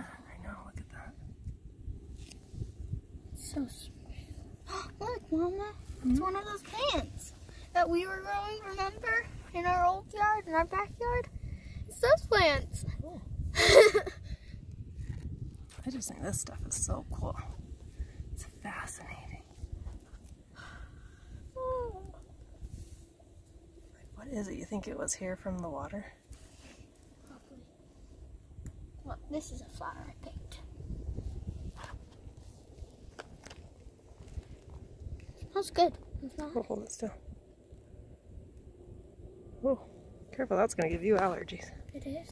I know, look at that. So smooth. Look, Mama. It's hmm? one of those plants that we were growing, remember? In our old yard, in our backyard. It's those plants. Cool. I just think this stuff is so cool. It's fascinating. Like, what is it? You think it was here from the water? This is a flower I picked. Smells good. It's not. Oh, hold it still. Oh, careful, that's going to give you allergies. It is.